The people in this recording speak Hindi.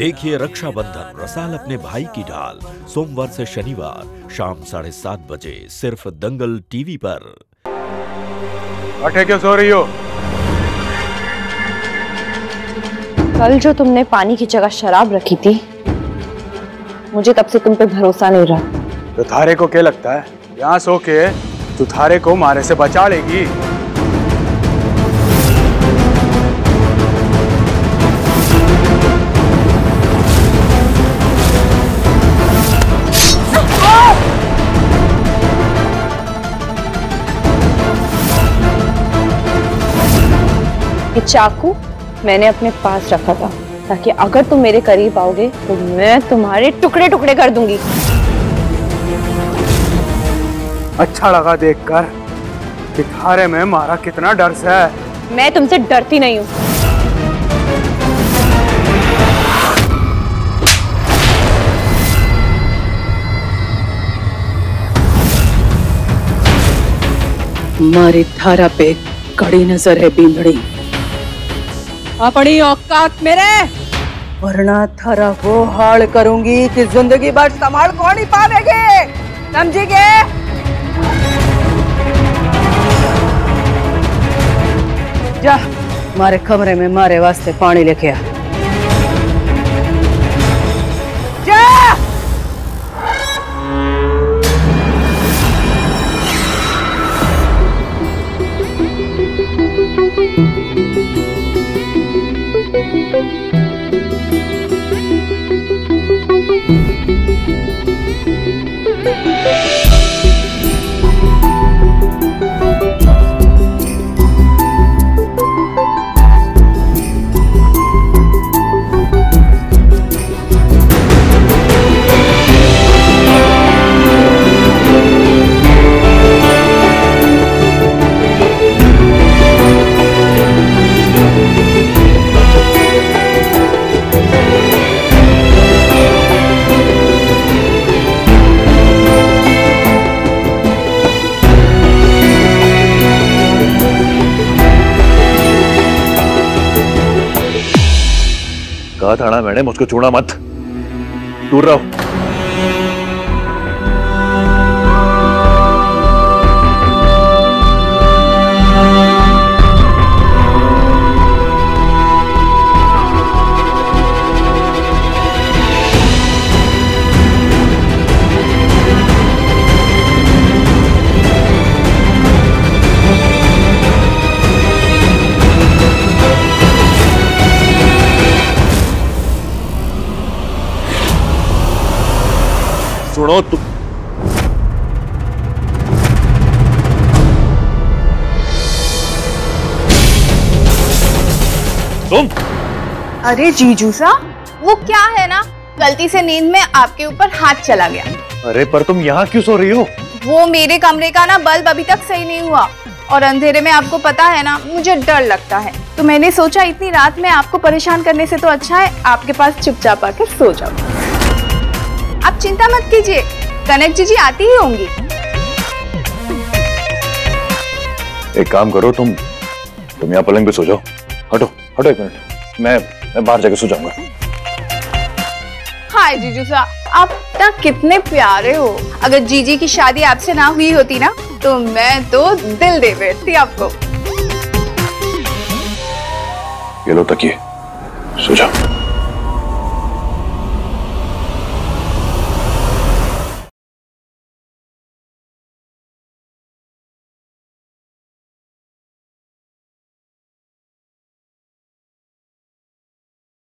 देखिए रक्षाबंधन रसाल अपने भाई की ढाल। सोमवार से शनिवार शाम साढ़े सात बजे सिर्फ़ दंगल टीवी पर। अठे क्यों सो रही हो? कल जो तुमने पानी की जगह शराब रखी थी मुझे तब से तुम पे भरोसा नहीं रहा। तो थारे को क्या लगता है? यहाँ सो के तू थारे को मारे से बचा लेगी। ये चाकू मैंने अपने पास रखा था ताकि अगर तुम मेरे करीब आओगे तो मैं तुम्हारे टुकड़े टुकड़े कर दूँगी। अच्छा लगा देखकर। कि थारे में मारा कितना डर से है। मैं तुमसे डरती नहीं हूँ। मारी धारा पे कड़ी नज़र है बींदड़ी। अपनी औकात मेरे। वरना थारा वो हाल करूँगी कि ज़िंदगी भर संभाल कौन ही पावेगे समझी गे जा, मारे कमरे में मारे वास्ते पानी लेके आ। कहा था ना मैंने मुझको छूना मत। दूर रहो। सुनो तुम तुम अरे जीजू सा वो क्या है ना? गलती से नींद में आपके ऊपर हाथ चला गया। अरे पर तुम यहाँ क्यों सो रही हो? वो मेरे कमरे का ना बल्ब अभी तक सही नहीं हुआ। और अंधेरे में आपको पता है ना मुझे डर लगता है। तो मैंने सोचा इतनी रात में आपको परेशान करने से तो अच्छा है आपके पास चुपचाप आकर सो जाओ। आप चिंता मत कीजिए कनक जी जी आती ही होंगी। एक काम करो तुम तुम यहाँ पलंग पे सो जाओ। हटो हटो एक मिनट। मैं मैं बाहर जाके सो जाऊँगा। हाय जीजू सा आप ना कितने प्यारे हो। अगर जीजी की शादी आपसे ना हुई होती ना तो मैं तो दिल दे बैठती आपको। ये लो तकिए सो जाओ।